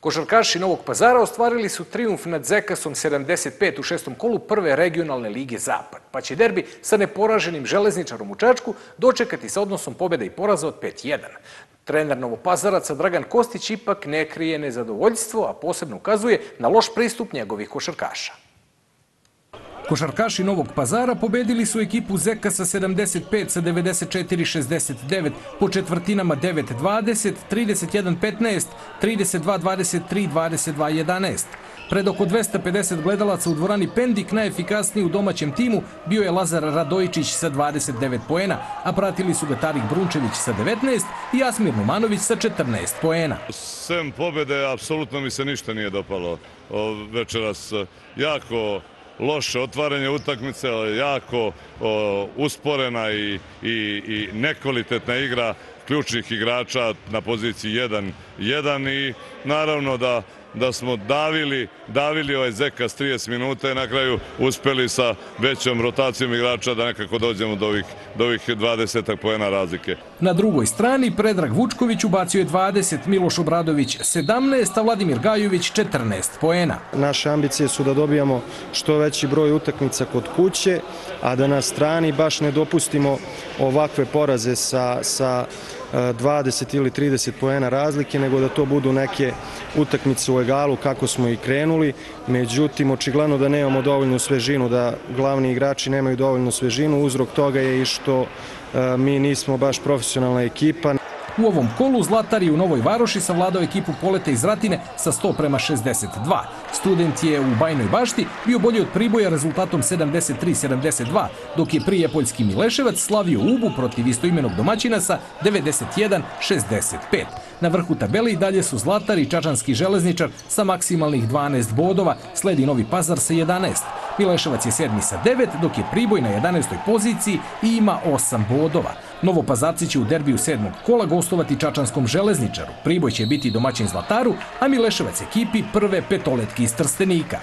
Košarkaši Novog pazara ostvarili su triumf nad Zekasom 75 u šestom kolu prve regionalne lige Zapad, pa će derbi sa neporaženim železničarom u Čačku dočekati sa odnosom pobjeda i poraza od 5-1. Trener Novopazaraca Dragan Kostić ipak ne krije nezadovoljstvo, a posebno ukazuje na loš pristup njegovih košarkaša. Košarkaši Novog pazara pobedili su ekipu Zeka sa 75 sa 94-69 po četvrtinama 9-20, 31-15, 32-23, 22-11. Pred oko 250 gledalaca u dvorani Pendik najefikasniji u domaćem timu bio je Lazar Radojičić sa 29 poena, a pratili su ga Tarik Brunčević sa 19 i Asmir Numanović sa 14 poena. Sem pobede, apsolutno mi se ništa nije dopalo večeras. Jako loše otvaranje utakmice, jako usporena i, i, i nekvalitetna igra ključnih igrača na poziciji 1-1 i naravno da da smo davili, davili ovaj Zeka s 30 minuta i na kraju uspeli sa većom rotacijom igrača da nekako dođemo do ovih, do ovih 20 pojena razlike. Na drugoj strani Predrag Vučković ubacio je 20, Miloš Obradović 17, a Vladimir Gajović 14 poena. Naše ambicije su da dobijamo što veći broj utakmica kod kuće, a da na strani baš ne dopustimo ovakve poraze sa, sa 20 ili 30 poena razlike, nego da to budu neke utakmice u egalu kako smo i krenuli. Međutim, očigledno da nemamo dovoljnu svežinu, da glavni igrači nemaju dovoljnu svežinu. Uzrok toga je i što e, mi nismo baš profesionalna ekipa. U ovom kolu Zlatar je u Novoj Varoši savladao ekipu Polete iz Ratine sa 100 prema 62. Student je u Bajnoj bašti bio bolji od Priboja rezultatom 73-72, dok je Prijepoljski Mileševac slavio Ubu protiv istoimenog domaćina sa 91-65. Na vrhu tabeli i dalje su Zlatar i Čačanski železničar sa maksimalnih 12 bodova, sledi Novi Pazar sa 11. Mileševac je sedmi sa 9, dok je Priboj na 11. poziciji i ima 8 bodova. Novopazarci će u derbiju sedmog kola gostovati Čačanskom železničaru. Priboj će biti domaćin Zlataru, a Mileševac ekipi prve petoletki iz Trstenika.